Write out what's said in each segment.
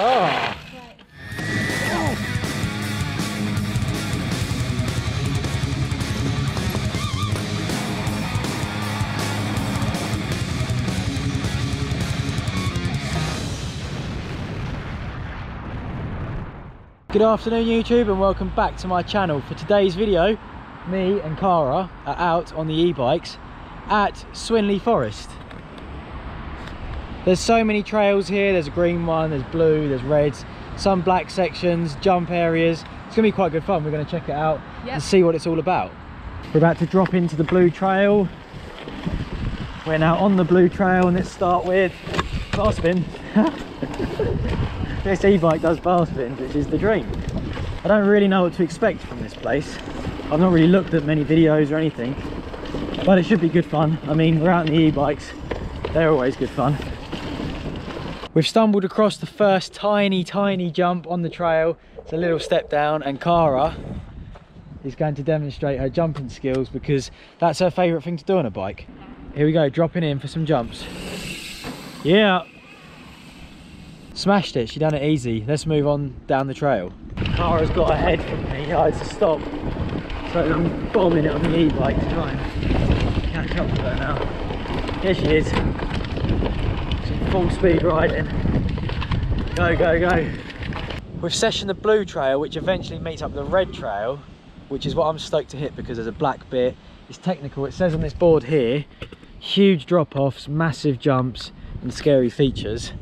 Oh. Good afternoon YouTube and welcome back to my channel. For today's video, me and Kara are out on the e-bikes at Swinley Forest. There's so many trails here, there's a green one, there's blue, there's reds, some black sections, jump areas. It's gonna be quite good fun, we're gonna check it out Yep. and see what it's all about. We're about to drop into the blue trail. We're now on the blue trail and let's start with bar spin. this e-bike does bar spins, which is the dream. I don't really know what to expect from this place. I've not really looked at many videos or anything, but it should be good fun. I mean, we're out on the e-bikes, they're always good fun. We've stumbled across the first tiny, tiny jump on the trail. It's a little step down and Kara is going to demonstrate her jumping skills because that's her favourite thing to do on a bike. Here we go, dropping in for some jumps. Yeah. Smashed it, she done it easy. Let's move on down the trail. Kara's got ahead from me, I had to stop. So I'm bombing it on the e-bike to try and catch up with her now. Here she is. Some full speed riding. Go, go, go. We've sessioned the blue trail, which eventually meets up with the red trail, which is what I'm stoked to hit because there's a black bit. It's technical. It says on this board here, huge drop-offs, massive jumps, and scary features.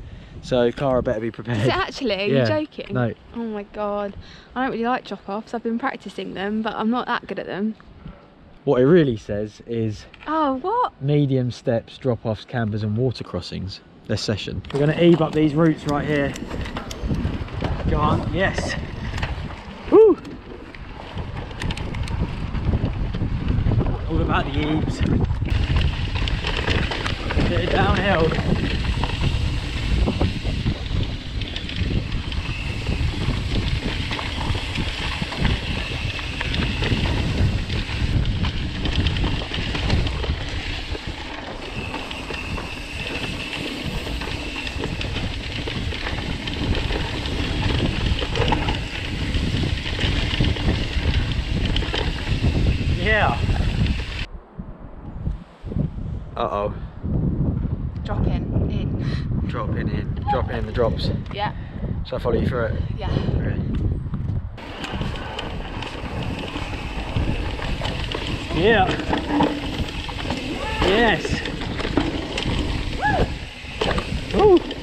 So Clara better be prepared. Is it actually? Are Yeah. you joking? No. Oh my god. I don't really like drop offs. I've been practicing them, but I'm not that good at them. What it really says is Oh, what? medium steps, drop-offs, cambers, and water crossings. This session. We're going to eave up these routes right here. Go on. Yes. Woo! All about the eaves. Get it downhill. Yeah. Uh oh. Drop in. In. Dropping in, dropping in the drops. Yeah. So I follow you through it? Yeah. Yeah. Yes. Woo.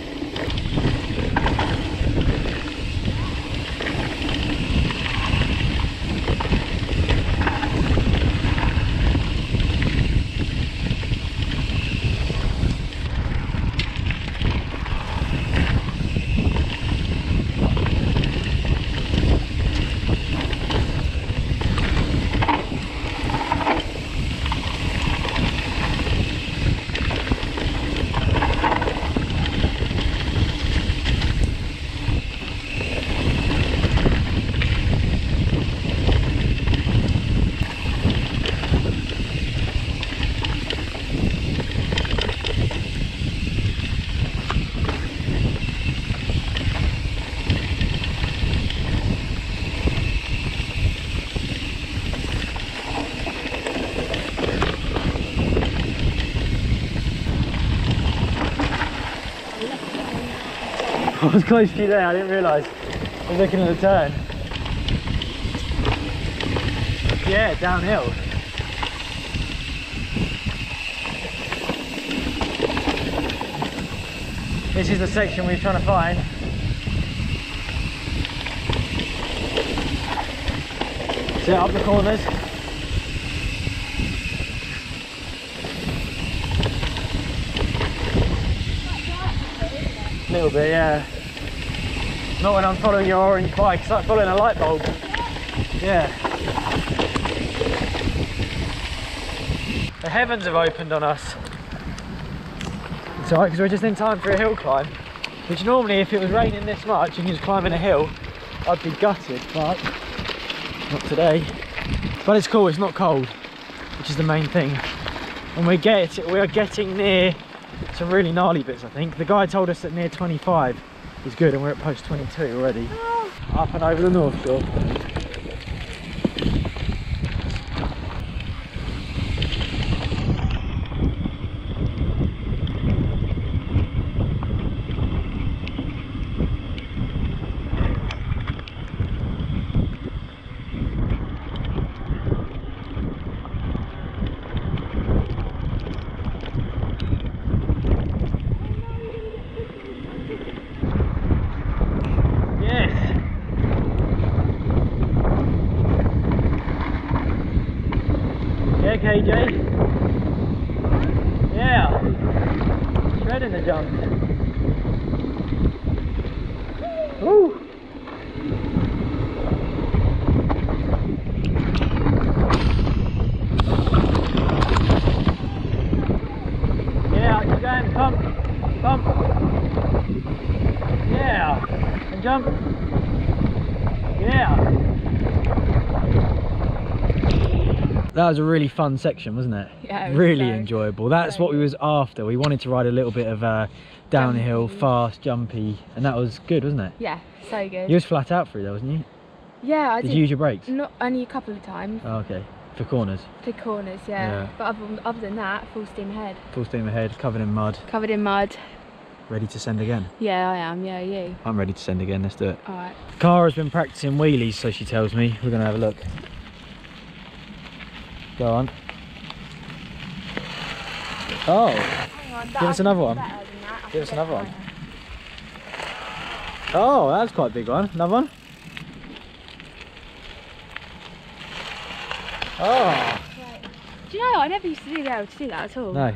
I was close to you there, I didn't realise. I was looking at the turn. Yeah, downhill. This is the section we're trying to find. Set up the corners. A little bit, yeah. Not when I'm following your orange bike, it's like following a light bulb. Yeah. The heavens have opened on us. It's alright because we're just in time for a hill climb. Which normally if it was raining this much and you was climbing a hill, I'd be gutted, but not today. But it's cool, it's not cold, which is the main thing. And we get we are getting near some really gnarly bits I think. The guy told us that near 25 is good, and we're at post 22 already. Oh. Up and over the North Shore. Yes. Yeah, KJ. Yeah. Shredding the jump. Woo. Yeah, keep going. Pump. Pump. Yeah. And jump. Yeah. That was a really fun section, wasn't it? Yeah, it really so- enjoyable. That's so what we was after. We wanted to ride a little bit of uh, downhill, Jumpy. fast, jumpy, and that was good, wasn't it? Yeah, so good. You was flat out through there, wasn't you? yeah, I Did did. you use your brakes? Not only a couple of times, Oh, okay. For corners, big corners, yeah. Yeah. But other, other than that, full steam ahead. full steam ahead, covered in mud, Covered in mud. ready to send again. Yeah, I am. Yeah, you. I'm ready to send again. Let's do it. All right. Kara's been practicing wheelies, so she tells me. We're gonna have a look. Go on. Oh, Hang on, Give us another one. Give us another one. oh, that's quite a big one. Another one. Oh, Do you know? I never used to be able to do that at all. no.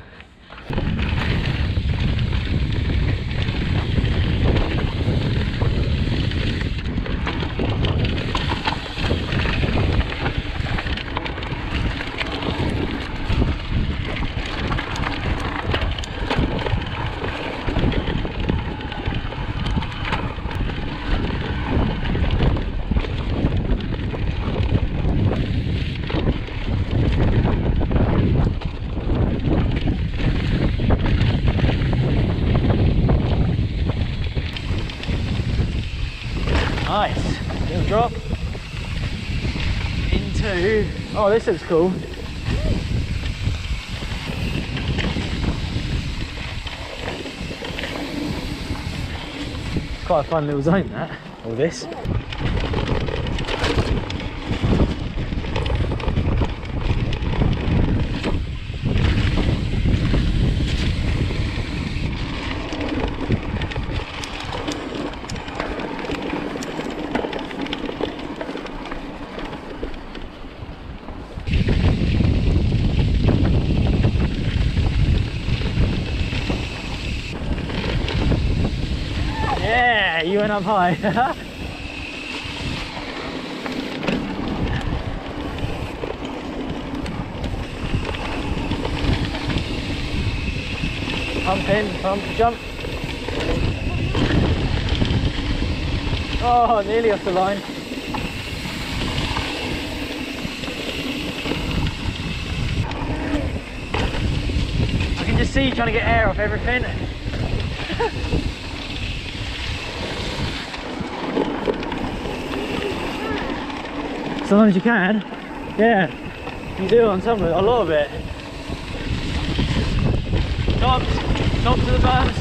Nice. Little drop. Into. Oh, this is cool. Quite a fun little zone that. All this. Yeah, you went up high. pump in, pump, jump. Oh, nearly off the line. I can just see you trying to get air off everything. Sometimes you can. Yeah. You do on some of it, a lot of it. Stops. Stop to the berms.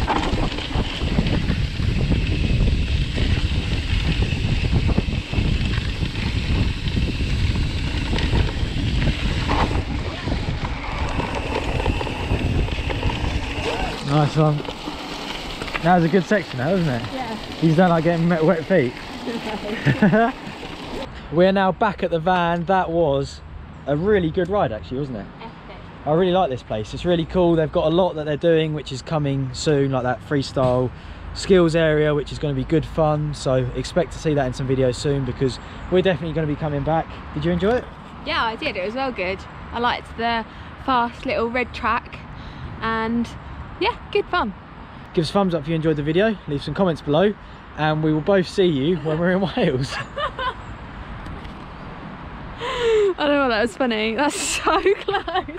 Nice one. That was a good section, that wasn't it? Yeah. You just don't like getting wet, wet feet. We're now back at the van. That was a really good ride, actually, wasn't it? Epic. I really like this place. It's really cool. They've got a lot that they're doing, which is coming soon, like that freestyle skills area, which is going to be good fun. So expect to see that in some videos soon because we're definitely going to be coming back. Did you enjoy it? Yeah, I did. It was well good. I liked the fast little red track, and yeah, good fun. Give us a thumbs up if you enjoyed the video. Leave some comments below, and we will both see you when we're in Wales. I don't know. That was funny. That's so close.